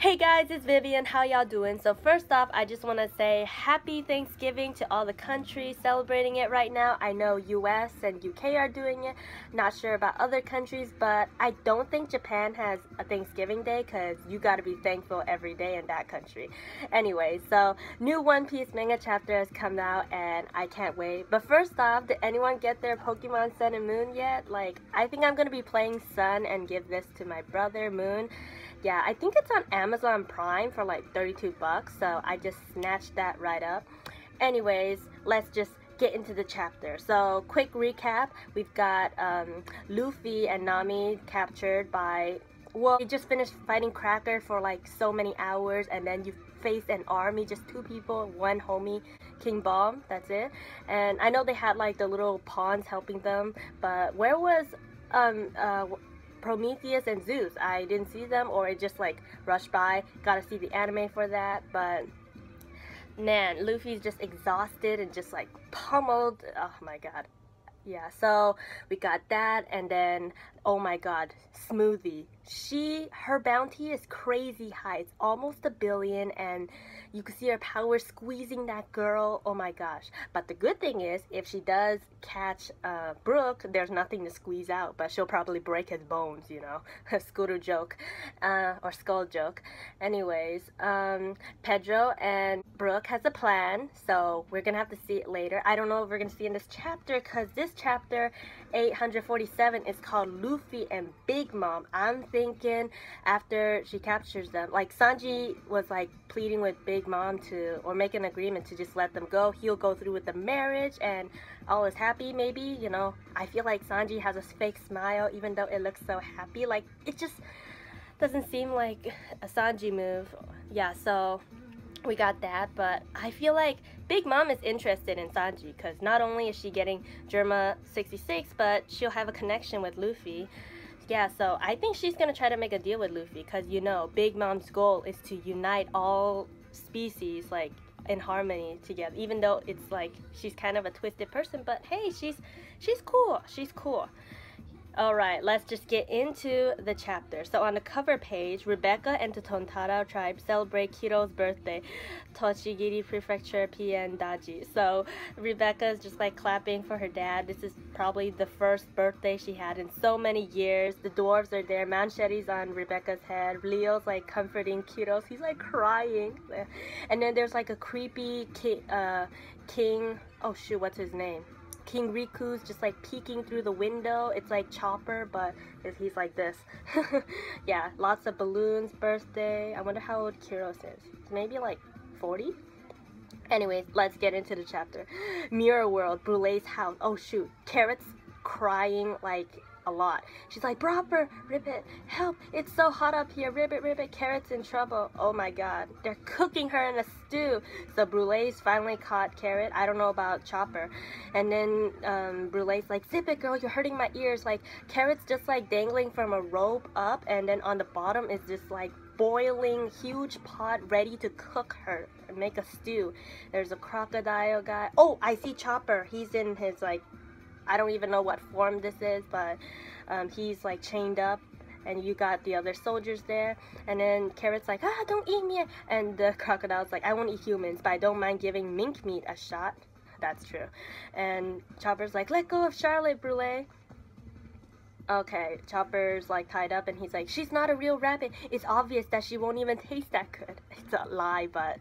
Hey guys, it's Vivian. How y'all doing? So first off, I just want to say happy Thanksgiving to all the countries celebrating it right now. I know US and UK are doing it. Not sure about other countries, but I don't think Japan has a Thanksgiving Day because you got to be thankful every day in that country. Anyway, so new One Piece manga chapter has come out and I can't wait. But first off, did anyone get their Pokemon Sun and Moon yet? Like, I think I'm going to be playing Sun and give this to my brother Moon yeah, I think it's on Amazon Prime for like 32 bucks, so I just snatched that right up. Anyways, let's just get into the chapter. So, quick recap we've got um, Luffy and Nami captured by. Well, you just finished fighting Cracker for like so many hours, and then you face an army, just two people, one homie, King Bomb, that's it. And I know they had like the little pawns helping them, but where was um uh Prometheus and Zeus. I didn't see them or it just like rushed by. Gotta see the anime for that, but man, Luffy's just exhausted and just like pummeled. Oh my god. Yeah, so we got that and then oh my god, Smoothie. She her bounty is crazy high. It's almost a billion and you can see her power squeezing that girl. Oh my gosh. But the good thing is, if she does catch uh, Brook, there's nothing to squeeze out, but she'll probably break his bones, you know. Scooter joke. Uh, or skull joke. Anyways, um, Pedro and Brook has a plan, so we're gonna have to see it later. I don't know if we're gonna see in this chapter, because this chapter 847 is called Luffy and Big Mom. I'm thinking after she captures them, like Sanji was like pleading with Big Mom to, or make an agreement to just let them go. He'll go through with the marriage and all is happy maybe, you know. I feel like Sanji has a fake smile even though it looks so happy. Like it just doesn't seem like a Sanji move. Yeah, so we got that, but I feel like Big Mom is interested in Sanji because not only is she getting Germa 66, but she'll have a connection with Luffy. Yeah, so I think she's gonna try to make a deal with Luffy because you know, Big Mom's goal is to unite all species like in harmony together. Even though it's like she's kind of a twisted person, but hey, she's she's cool. She's cool. All right, let's just get into the chapter. So on the cover page, Rebecca and the Tontatta tribe celebrate Kiro's birthday, Tochigiri Prefecture, PN Daji. So Rebecca is just like clapping for her dad. This is probably the first birthday she had in so many years. The dwarves are there. Mansherry's on Rebecca's head. Leo's like comforting Kyros. He's like crying. And then there's like a creepy ki uh, king. Oh shoot, what's his name? King Riku's just like peeking through the window. It's like Chopper, but he's like this. yeah, lots of balloons, birthday. I wonder how old Kyros is. Maybe like 40? Anyways, let's get into the chapter. Mirror World, Brulee's house. Oh shoot, Carrot's crying like a lot. She's like, Bropper, Ribbit, help, it's so hot up here. Ribbit, Ribbit, Carrot's in trouble. Oh my god, they're cooking her in a stew. So Brulee's finally caught Carrot. I don't know about Chopper. And then um, Brulee's like, Zip it, girl, you're hurting my ears. Like, Carrot's just like dangling from a rope up, and then on the bottom is this like boiling huge pot ready to cook her and make a stew. There's a crocodile guy. Oh, I see Chopper. He's in his like I don't even know what form this is, but um, he's like chained up and you got the other soldiers there and then Carrot's like ah don't eat me and the crocodile's like I won't eat humans but I don't mind giving mink meat a shot. That's true. And Chopper's like let go of Charlotte Brulee okay Chopper's like tied up and he's like she's not a real rabbit it's obvious that she won't even taste that good it's a lie but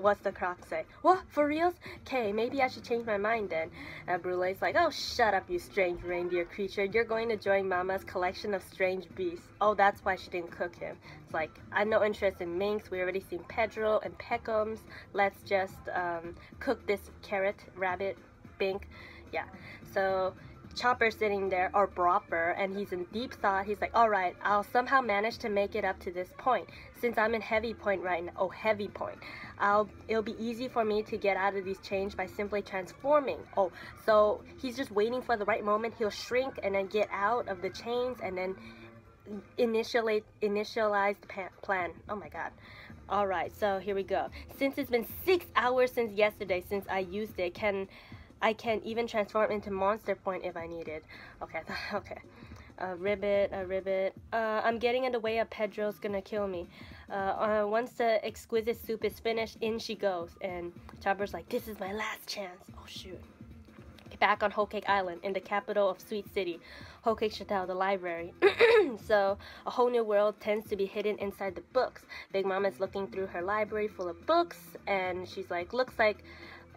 what's the croc say? What? For reals? Okay, maybe I should change my mind then. And Brulee's like, oh, shut up, you strange reindeer creature. You're going to join Mama's collection of strange beasts. Oh, that's why she didn't cook him. It's like, I no interest in minks. We already seen Pedro and Pekoms. Let's just um, cook this carrot, rabbit, bink. Yeah, so Chopper sitting there, or Bropper, and he's in deep thought. He's like, alright, I'll somehow manage to make it up to this point. Since I'm in heavy point right now, oh, heavy point. I'll, it'll be easy for me to get out of these chains by simply transforming. Oh, so he's just waiting for the right moment. He'll shrink and then get out of the chains and then initiate, initialize the plan. Oh my god. Alright, so here we go. Since it's been six hours since yesterday since I used it, can I can even transform into monster point if I need it. Okay, okay. A ribbit, a ribbit. Uh, I'm getting in the way of Pedro's gonna kill me. Uh, uh, once the exquisite soup is finished, in she goes. And Chopper's like, this is my last chance. Oh, shoot. Back on Whole Cake Island, in the capital of Sweet City, Whole Cake Chateau, the library. so, a whole new world tends to be hidden inside the books. Big Mom is looking through her library full of books, and she's like, looks like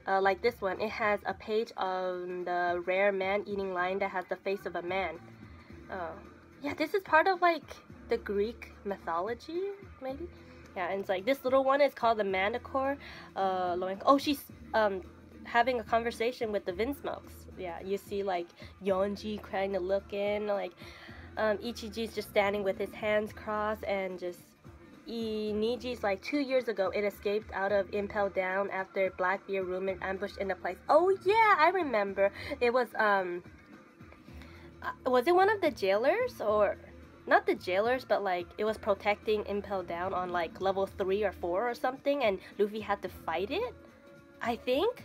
uh, like this one. It has a page on the rare man-eating lion that has the face of a man. Uh, yeah, this is part of like the Greek mythology, maybe. Yeah, and it's like this little one is called the Manticore. Uh, oh, she's um having a conversation with the Vinsmokes. Yeah, you see like Yonji kind of looking like um, Ichiji's just standing with his hands crossed and just Niji's like two years ago it escaped out of Impel Down after Blackbeard rumor ambushed in the place. Oh yeah, I remember. It was um uh, was it one of the jailers or not the jailers but like it was protecting Impel Down on like level 3 or 4 or something and Luffy had to fight it? I think.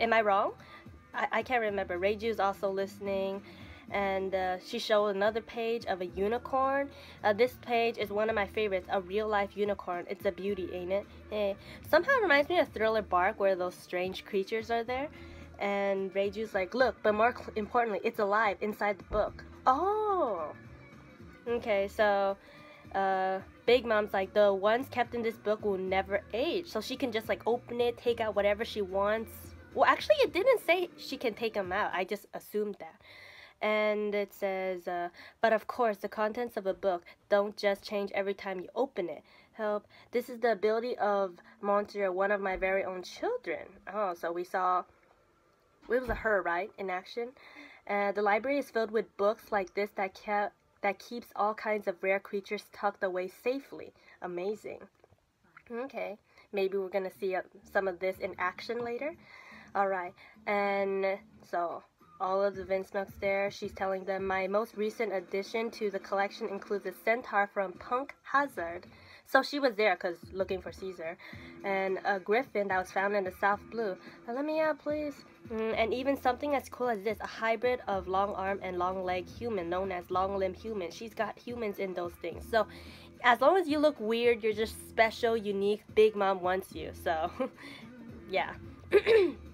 Am I wrong? I, I can't remember. Reiju's also listening and uh, she showed another page of a unicorn. Uh, this page is one of my favorites, a real life unicorn. It's a beauty, ain't it? Eh. Somehow it reminds me of Thriller Bark where those strange creatures are there. And Reiju's like, look, but more importantly, it's alive inside the book. Oh! Okay, so uh, Big Mom's like, the ones kept in this book will never age. So she can just like open it, take out whatever she wants. Well, actually, it didn't say she can take them out. I just assumed that and it says, uh, but of course, the contents of a book don't just change every time you open it. Help. This is the ability of Monsieur, one of my very own children. Oh, so we saw, it was a her, right, in action. Uh, the library is filled with books like this that kept that keeps all kinds of rare creatures tucked away safely. Amazing. Okay, maybe we're gonna see uh, some of this in action later. All right, and so all of the Vinsmokes there. She's telling them, my most recent addition to the collection includes a centaur from Punk Hazard. So she was there because looking for Caesar. And a griffin that was found in the South Blue. let me out, please. Mm, and even something as cool as this, a hybrid of long arm and long leg human known as long limb human. She's got humans in those things. So as long as you look weird, you're just special, unique, Big Mom wants you. So yeah.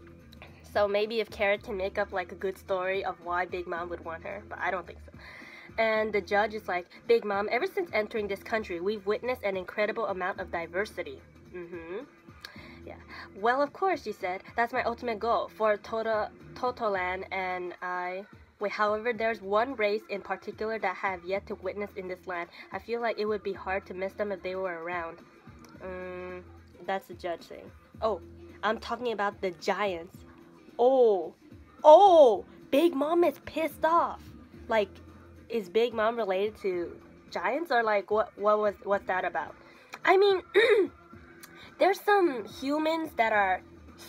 So maybe if Carrot can make up like a good story of why Big Mom would want her, but I don't think so. And the judge is like, Big Mom, ever since entering this country, we've witnessed an incredible amount of diversity. Mm-hmm. Yeah. Well, of course, she said. That's my ultimate goal for Toto, Totoland and I... Wait, however, there's one race in particular that I have yet to witness in this land. I feel like it would be hard to miss them if they were around. Um, that's the judge thing. Oh, I'm talking about the giants. Oh, oh, Big Mom is pissed off. Like, is Big Mom related to giants or like what? What was what's that about? I mean, there's some humans that are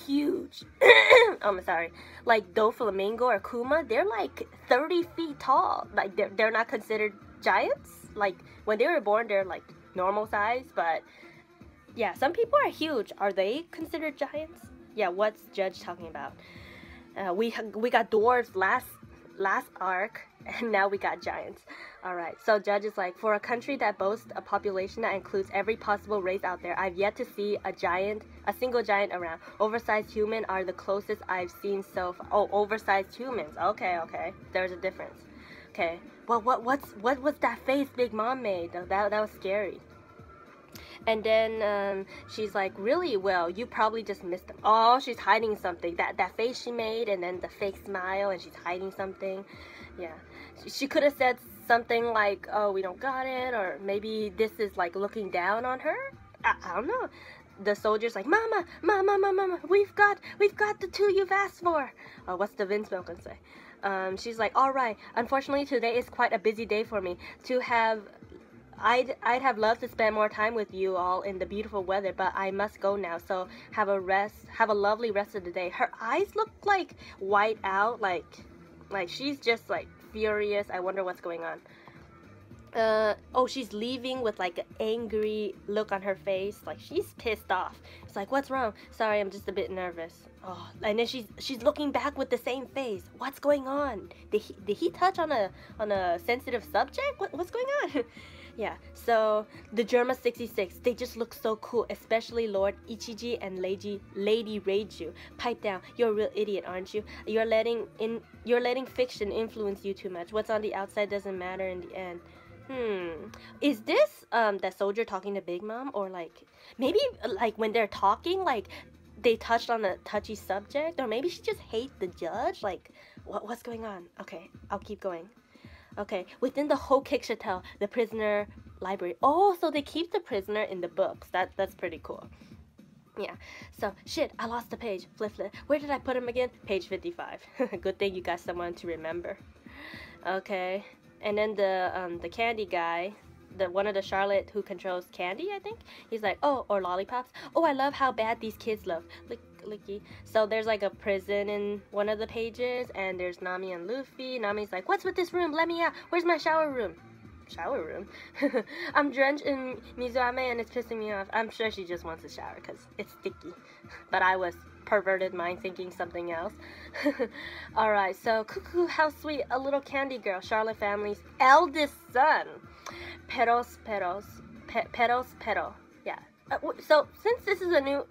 huge. I'm sorry. Like Doflamingo or Kuma, they're like 30 feet tall. Like they're they're not considered giants. Like when they were born, they're like normal size, but yeah, some people are huge. Are they considered giants? Yeah, what's Judge talking about? Uh, we we got dwarves last last arc, and now we got giants. All right. So Judge is like, for a country that boasts a population that includes every possible race out there, I've yet to see a giant, a single giant around. Oversized human are the closest I've seen so far. Oh, oversized humans. Okay, okay. There's a difference. Okay. Well, what what's what was that face Big Mom made? That that was scary. And then um, she's like, really? Well, you probably just missed them. Oh, she's hiding something. That, that face she made and then the fake smile and she's hiding something. Yeah. She, she could have said something like, oh, we don't got it. Or maybe this is like looking down on her. I, I don't know the soldier's like, Mama, Mama, Mama, Mama, we've got, we've got the two you've asked for. Uh, what's the Vinsmoke gonna say? Um, she's like, all right, unfortunately today is quite a busy day for me. To have I'd, I'd have loved to spend more time with you all in the beautiful weather, but I must go now. So have a rest, have a lovely rest of the day. Her eyes look like white out, like, like she's just like furious. I wonder what's going on. Uh, oh, she's leaving with like an angry look on her face. Like she's pissed off. It's like, what's wrong? Sorry, I'm just a bit nervous. Oh, and then she's she's looking back with the same face. What's going on? Did he did he touch on a on a sensitive subject? What, what's going on? Yeah, so the Germa 66, they just look so cool, especially Lord Ichiji and Lady Lady Reiju. Pipe down, you're a real idiot, aren't you? You're letting in you're letting fiction influence you too much. What's on the outside doesn't matter in the end. Hmm. Is this um that soldier talking to Big Mom or like maybe like when they're talking like they touched on a touchy subject or maybe she just hates the judge like what, what's going on okay i'll keep going okay within the whole Cake Chateau, the prisoner library. Oh so they keep the prisoner in the books. That that's pretty cool. Yeah. So shit i lost the page. Flip flip. Where did i put him again? Page 55 good thing you got someone to remember. Okay. And then the um the candy guy the one of the Charlotte who controls candy, I think. He's like, oh, or lollipops. Oh, I love how bad these kids love. Lick, licky. So there's like a prison in one of the pages, and there's Nami and Luffy. Nami's like, what's with this room? Let me out. Where's my shower room? Shower room? I'm drenched in Mizuame and it's pissing me off. I'm sure she just wants a shower because it's sticky. But I was perverted mind thinking something else. Alright, so cuckoo, how sweet, a little candy girl, Charlotte family's eldest son. Peros, peros, pe peros, pero. Yeah. Uh, so since this is a new,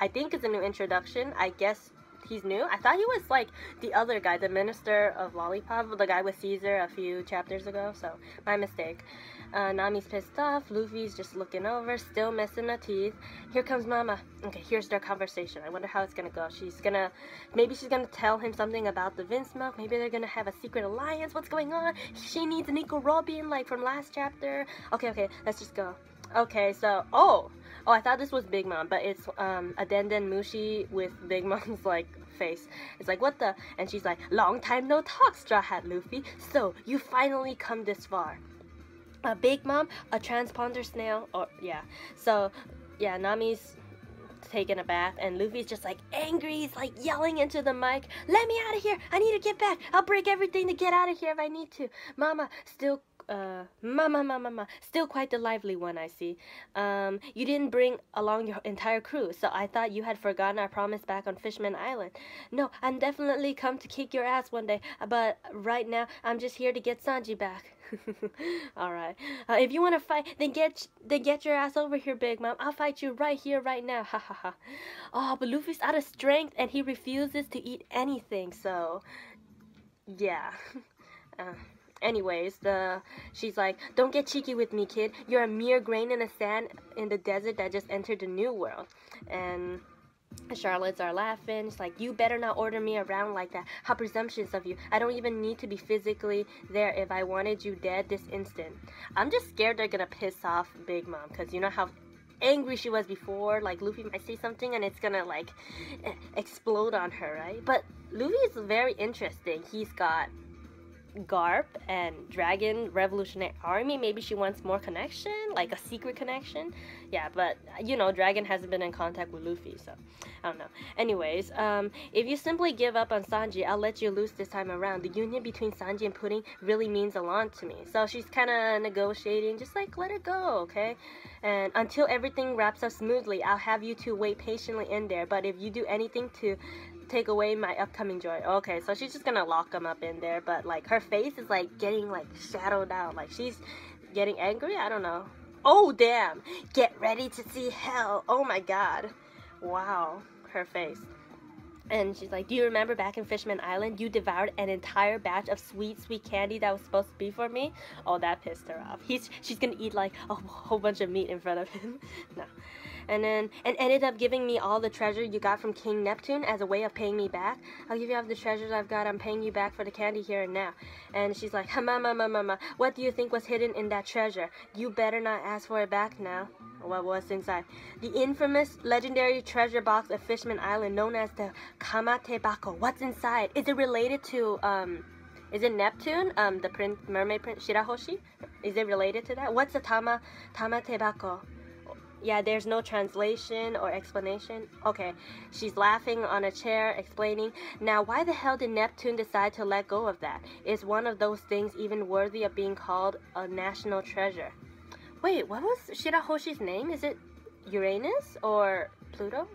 I think it's a new introduction, I guess he's new. I thought he was like the other guy, the minister of Lollipop, the guy with Caesar a few chapters ago. So my mistake. Uh, Nami's pissed off. Luffy's just looking over, still missing the teeth. Here comes Mama. Okay, here's their conversation. I wonder how it's gonna go. She's gonna, maybe she's gonna tell him something about the Vinsmoke. Maybe they're gonna have a secret alliance. What's going on? She needs Nico Robin, like from last chapter. Okay, okay, let's just go. Okay, so, oh, oh, I thought this was Big Mom, but it's um, a Denden Mushi with Big Mom's, like, face. It's like, what the? And she's like, long time no talk, Straw Hat Luffy. So, you finally come this far. A Big Mom, a transponder snail, or, yeah. So, yeah, Nami's taking a bath and Luffy's just like angry. He's like yelling into the mic, Let me out of here. I need to get back. I'll break everything to get out of here if I need to. Mama, still uh, mama, mama, mama, still quite the lively one, I see. Um, you didn't bring along your entire crew, so I thought you had forgotten our promise back on Fishman Island. No, I'm definitely come to kick your ass one day, but right now, I'm just here to get Sanji back. Alright. Uh, if you want to fight, then get then get your ass over here, Big Mom. I'll fight you right here, right now. Ha ha ha. Oh, but Luffy's out of strength, and he refuses to eat anything, so... Yeah. Uh anyways the she's like don't get cheeky with me kid you're a mere grain in the sand in the desert that just entered the new world and Charlottes are laughing. It's like, you better not order me around like that. How presumptuous of you. I don't even need to be physically there if I wanted you dead this instant. I'm just scared they're gonna piss off Big Mom because you know how angry she was before. Like, Luffy might say something and it's gonna, like, explode on her, right? But Luffy is very interesting. He's got Garp and Dragon Revolutionary Army. Maybe she wants more connection, like a secret connection. Yeah, but you know, Dragon hasn't been in contact with Luffy, so I don't know. Anyways, um, if you simply give up on Sanji, I'll let you loose this time around. The union between Sanji and Pudding really means a lot to me. So she's kind of negotiating, just like let it go, okay? And until everything wraps up smoothly, I'll have you two wait patiently in there. But if you do anything to take away my upcoming joy. Okay, so she's just gonna lock him up in there, but like her face is like getting like shadowed out. Like she's getting angry. I don't know. Oh damn! Get ready to see hell. Oh my god. Wow, her face. And she's like, Do you remember back in Fishman Island, you devoured an entire batch of sweet, sweet candy that was supposed to be for me? Oh, that pissed her off. He's she's gonna eat like a whole bunch of meat in front of him. no and then and ended up giving me all the treasure you got from King Neptune as a way of paying me back. I'll give you all the treasures I've got. I'm paying you back for the candy here and now. And she's like, mama, mama, mama, what do you think was hidden in that treasure? You better not ask for it back now. What was inside? The infamous legendary treasure box of Fishman Island known as the Tamate Bako. What's inside? Is it related to um is it Neptune? Um the prince mermaid prince Shirahoshi? Is it related to that? What's the Tama Tamate Bako? Yeah, there's no translation or explanation. Okay, she's laughing on a chair, explaining, Now, why the hell did Neptune decide to let go of that? Is one of those things even worthy of being called a national treasure? Wait, what was Shirahoshi's name? Is it Uranus or Pluto?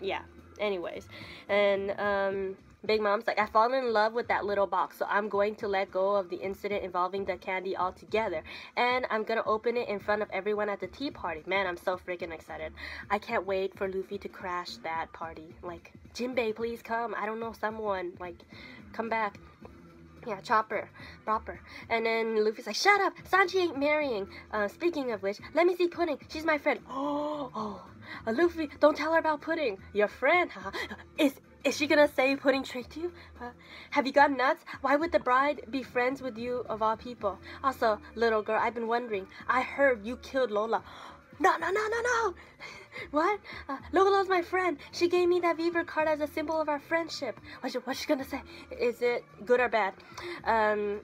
Yeah, anyways. And, um, Big Mom's like, I've fallen in love with that little box, so I'm going to let go of the incident involving the candy altogether. And I'm gonna open it in front of everyone at the tea party. Man, I'm so freaking excited. I can't wait for Luffy to crash that party. Like, Jinbei, please come. I don't know, someone. Like, come back. Yeah, Chopper, Bropper. And then Luffy's like, shut up, Sanji ain't marrying. Uh, speaking of which, let me see Pudding. She's my friend. Oh, oh. Uh, Luffy, don't tell her about Pudding. Your friend, huh? Is is she gonna say Pudding tricked you? Have you gone nuts? Why would the bride be friends with you of all people? Also, little girl, I've been wondering. I heard you killed Lola. No, no, no, no, no. what? Uh, Lola's my friend. She gave me that Vivre card as a symbol of our friendship. What's she, what's she gonna say? Is it good or bad? Um,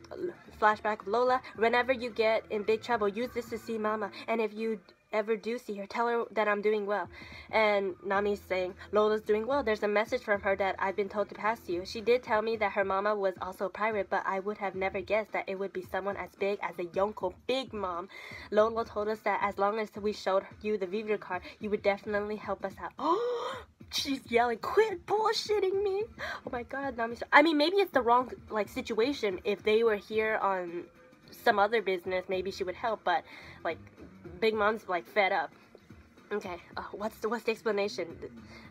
flashback of Lola. Whenever you get in big trouble, use this to see Mama. And if you ever do see her, tell her that I'm doing well. And Nami's saying, Lola's doing well. There's a message from her that I've been told to pass to you. She did tell me that her mama was also a pirate, but I would have never guessed that it would be someone as big as a Yonko Big Mom. Lola told us that as long as we showed you the Vivre card, you would definitely help us out. Oh! She's yelling, quit bullshitting me. Oh my god, Nami. I mean, maybe it's the wrong, like, situation. If they were here on some other business, maybe she would help, but, like, Big Mom's like fed up. Okay, uh, what's the what's the explanation?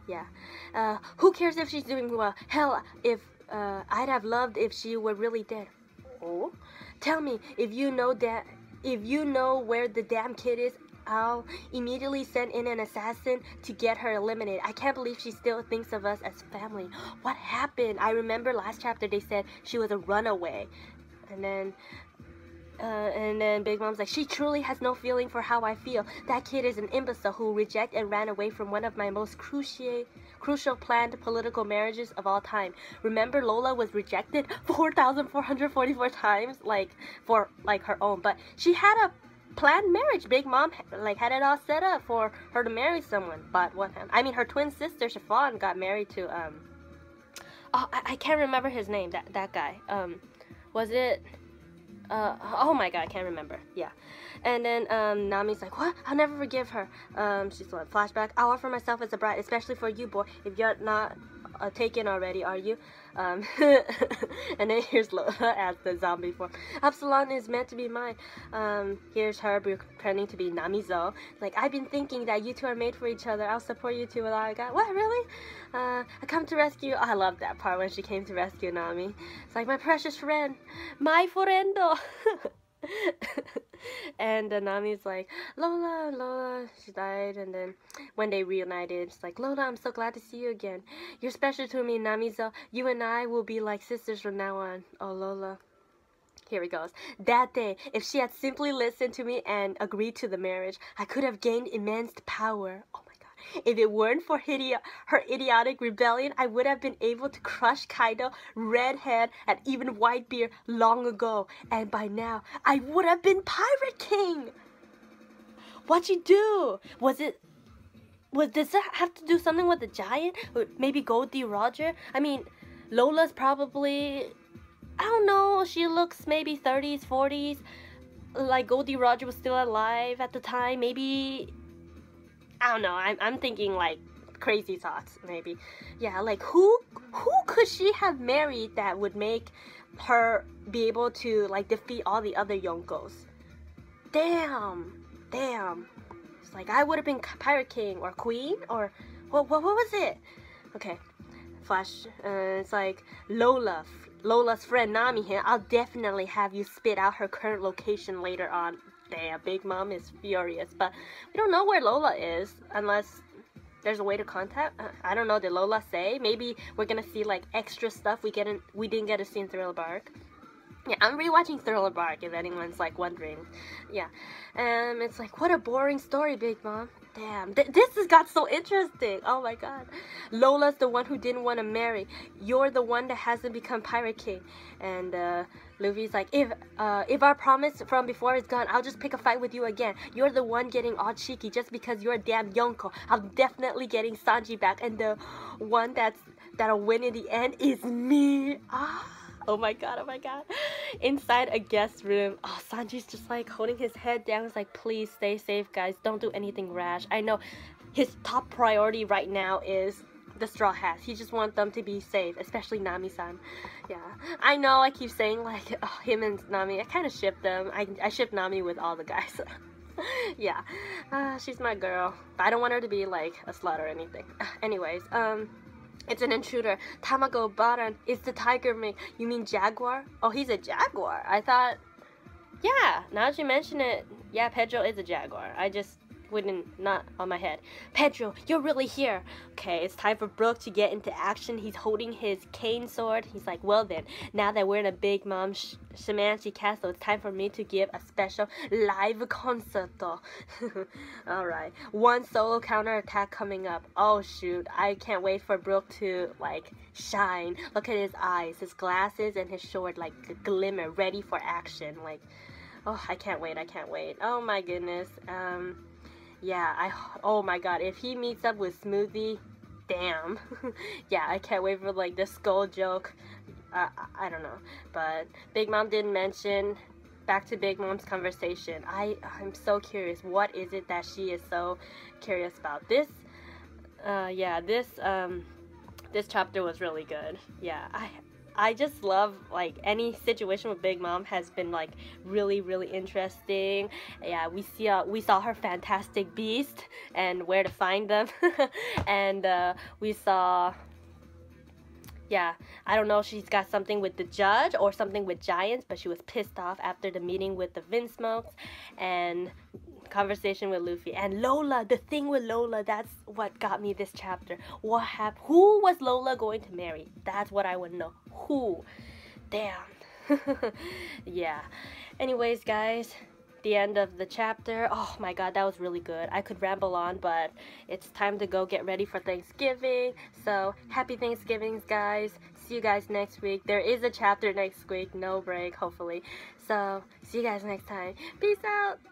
Yeah, uh, who cares if she's doing well? Hell, if uh, I'd have loved if she were really dead. Oh, tell me if you know that if you know where the damn kid is. I'll immediately send in an assassin to get her eliminated. I can't believe she still thinks of us as family. What happened? I remember last chapter they said she was a runaway. And then uh, and then Big Mom's like, she truly has no feeling for how I feel. That kid is an imbecile who rejected and ran away from one of my most crucial, crucial planned political marriages of all time. Remember, Lola was rejected 4,444 times, like for like her own, but she had a planned marriage. Big Mom like had it all set up for her to marry someone. But what? I mean, her twin sister Chiffon got married to um. Oh, I, I can't remember his name. That that guy. Um, was it? Uh, oh my god, I can't remember. Yeah. And then um, Nami's like, what? I'll never forgive her. Um, she's like, flashback. I'll offer myself as a bride, especially for you, boy. If you're not uh, taken already, are you? Um, and then here's Lola as the zombie form. Absalom is meant to be mine. Um, here's her pretending to be Namizo. Like, I've been thinking that you two are made for each other. I'll support you two with all I got. What, really? Uh, I come to rescue. Oh, I love that part when she came to rescue Nami. It's like, my precious friend. My friendo. and uh, Nami's like, Lola, Lola, she died. And then when they reunited, it's like, Lola, I'm so glad to see you again. You're special to me, Namizo. You and I will be like sisters from now on. Oh, Lola. Here he goes. That day, if she had simply listened to me and agreed to the marriage, I could have gained immense power. Oh if it weren't for her idiotic rebellion, I would have been able to crush Kaido, Redhead, and even Whitebeard long ago. And by now, I would have been Pirate King! What'd you do? Was it... Was, does that have to do something with the giant? Or maybe Gol D. Roger? I mean, Lola's probably... I don't know, she looks maybe 30s, 40s. Like Gol D. Roger was still alive at the time. Maybe I don't know. I'm, I'm thinking like crazy thoughts maybe. Yeah, like who who could she have married that would make her be able to like defeat all the other Yonkos? Damn, damn. It's like I would have been Pirate King or Queen or what? What, what was it? Okay, Flash. Uh, it's like Lola. Lola's friend Nami here. I'll definitely have you spit out her current location later on damn, Big Mom is furious. But we don't know where Lola is unless there's a way to contact. Uh, I don't know. Did Lola say? Maybe we're gonna see like extra stuff we get in, we didn't get to see in Thriller Bark. Yeah, I'm rewatching Thriller Bark if anyone's like wondering. Yeah, and it's like what a boring story, Big Mom. Damn, th this has got so interesting. Oh my god. Lola's the one who didn't want to marry. You're the one that hasn't become Pirate King. And uh, Luffy's like, if uh, if our promise from before is gone, I'll just pick a fight with you again. You're the one getting all cheeky just because you're a damn Yonko. I'm definitely getting Sanji back. And the one that's that'll win in the end is me. Ah. Oh my god, oh my god. Inside a guest room, oh, Sanji's just like holding his head down. He's like, please stay safe, guys. Don't do anything rash. I know his top priority right now is the Straw Hats. He just wants them to be safe, especially Nami-san. Yeah, I know I keep saying like oh, him and Nami. I kind of ship them. I I ship Nami with all the guys. yeah, uh, she's my girl. But I don't want her to be like a slut or anything. Anyways, um. It's an intruder. Tamago Baran is the tiger mate. You mean jaguar? Oh, he's a jaguar. I thought. Yeah, now that you mention it, yeah, Pedro is a jaguar. I just wouldn't not on my head. Pedro, you're really here. Okay, it's time for Brook to get into action. He's holding his cane sword. He's like, well then, now that we're in a Big Mom sh castle, it's time for me to give a special live concert. Alright, one solo counter attack coming up. Oh shoot, I can't wait for Brook to like shine. Look at his eyes, his glasses, and his sword like glimmer, ready for action. Like, oh, I can't wait, I can't wait. Oh my goodness. Um, yeah, I oh my god, if he meets up with Smoothie, damn. yeah, I can't wait for like the skull joke. Uh, I don't know, but Big Mom didn't mention. Back to Big Mom's conversation. I I'm so curious. What is it that she is so curious about? This, uh, yeah, this um, this chapter was really good. Yeah, I I just love like any situation with Big Mom has been like really really interesting. Yeah, we see uh, we saw her fantastic beast and where to find them, and uh, we saw. Yeah, I don't know if she's got something with the judge or something with giants, but she was pissed off after the meeting with the Vince Vinsmokes, and conversation with Luffy and Lola. The thing with Lola, that's what got me this chapter. What happened? Who was Lola going to marry? That's what I want to know. Who? Damn. yeah. Anyways, guys, the end of the chapter. Oh my god, that was really good. I could ramble on, but it's time to go get ready for Thanksgiving. So, happy Thanksgivings, guys. See you guys next week. There is a chapter next week, no break, hopefully. So, see you guys next time. Peace out.